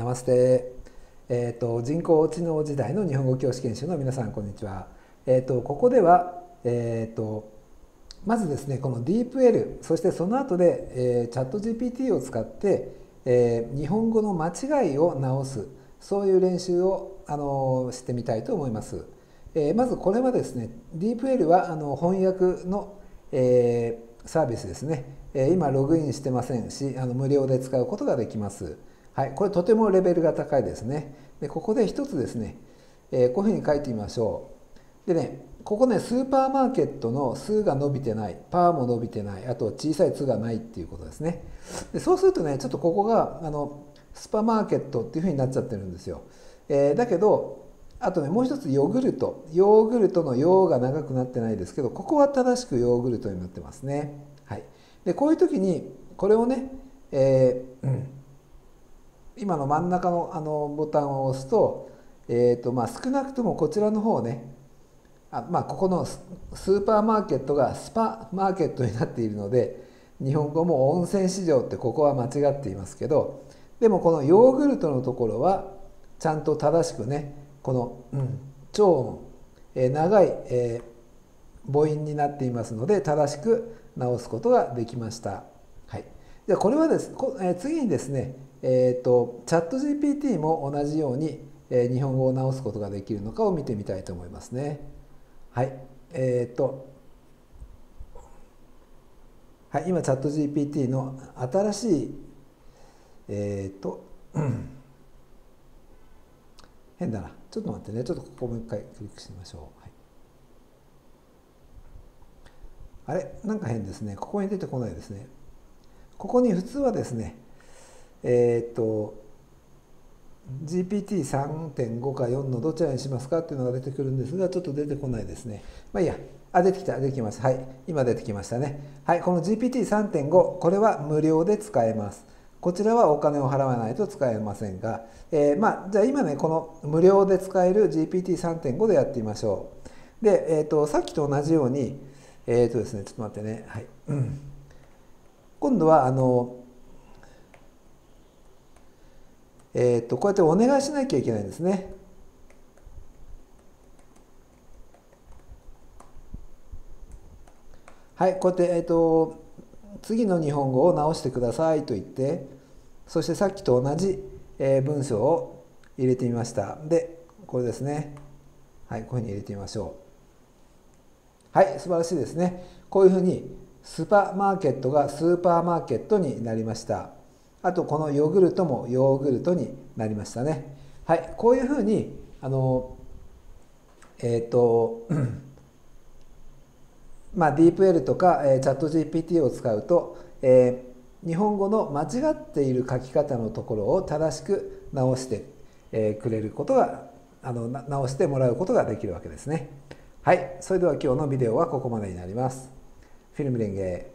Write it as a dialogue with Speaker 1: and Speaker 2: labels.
Speaker 1: ナマステ、えーと、人工知能時代の日本語教師研修の皆さんこんにちは。えーと、ここでは、えーと、まずですねこの DeepL そしてその後で、えー、チャット GPT を使って、えー、日本語の間違いを直すそういう練習を、あのしてみたいと思います。えー、まずこれはですね DeepL はあの翻訳の、えー、サービスですねえ。今ログインしてませんしあの無料で使うことができます。はい、これとてもレベルが高いですね。でここで一つですね、えー、こういうふうに書いてみましょう。でね、ここね、スーパーマーケットの数が伸びてない、パーも伸びてない、あと小さい「つ」がないっていうことですね。でそうするとね、ちょっとここがあのスーパーマーケットっていうふうになっちゃってるんですよ。えー、だけど、あとね、もう一つヨーグルト。ヨーグルトの「ヨー」が長くなってないですけど、ここは正しくヨーグルトになってますね。はい。で、こういう時に、これをね、えー、今の真ん中のあのボタンを押すと,、えーとまあ、少なくともこちらの方ねあ、まあ、ここのスーパーマーケットがスパマーケットになっているので日本語も温泉市場ってここは間違っていますけどでもこのヨーグルトのところはちゃんと正しくねこの、うん、超音、えー、長い、えー、母音になっていますので正しく直すことができました。はい、でこれはです、えー、次にですねえーと、チャット GPT も同じように、えー、日本語を直すことができるのかを見てみたいと思いますね。はい。えっ、ー、と、はい、今チャット GPT の新しい、えっ、ー、と、変だな。ちょっと待ってね。ちょっとここもう一回クリックしてみましょう。はい、あれ？なんか変ですね。ここに出てこないですね。ここに普通はですね、えっ、と GPT3.5 か4のどちらにしますかっていうのが出てくるんですがちょっと出てこないですね。まあいいや。あ出てきた。出てきました。はい。今出てきましたね。はい。この GPT3.5 これは無料で使えます。こちらはお金を払わないと使えませんが、えー、まあじゃあ今ねこの無料で使える GPT3.5 でやってみましょう。で、えーと、さっきと同じようにえっ、ー、とですねちょっと待ってね。はい、うん、今度はあのえー、っとこうやってお願いしなきゃいけないんですね。はい、こうやって、えー、っと次の日本語を直してくださいと言ってそしてさっきと同じ、えー、文章を入れてみました。でこれですね。はいこういうふうに入れてみましょう。はい素晴らしいですね。こういうふうにスーパーマーケットがスーパーマーケットになりました。あとこのヨーグルトもヨーグルトになりましたね。はい、こういうふうにあのえっ、ー、とまあ、DeepL とか、えー、チャット GPT を使うと、えー、日本語の間違っている書き方のところを正しく直して、えー、くれることがあの直してもらうことができるわけですね。はい、それでは今日のビデオはここまでになります。フィルムレンゲ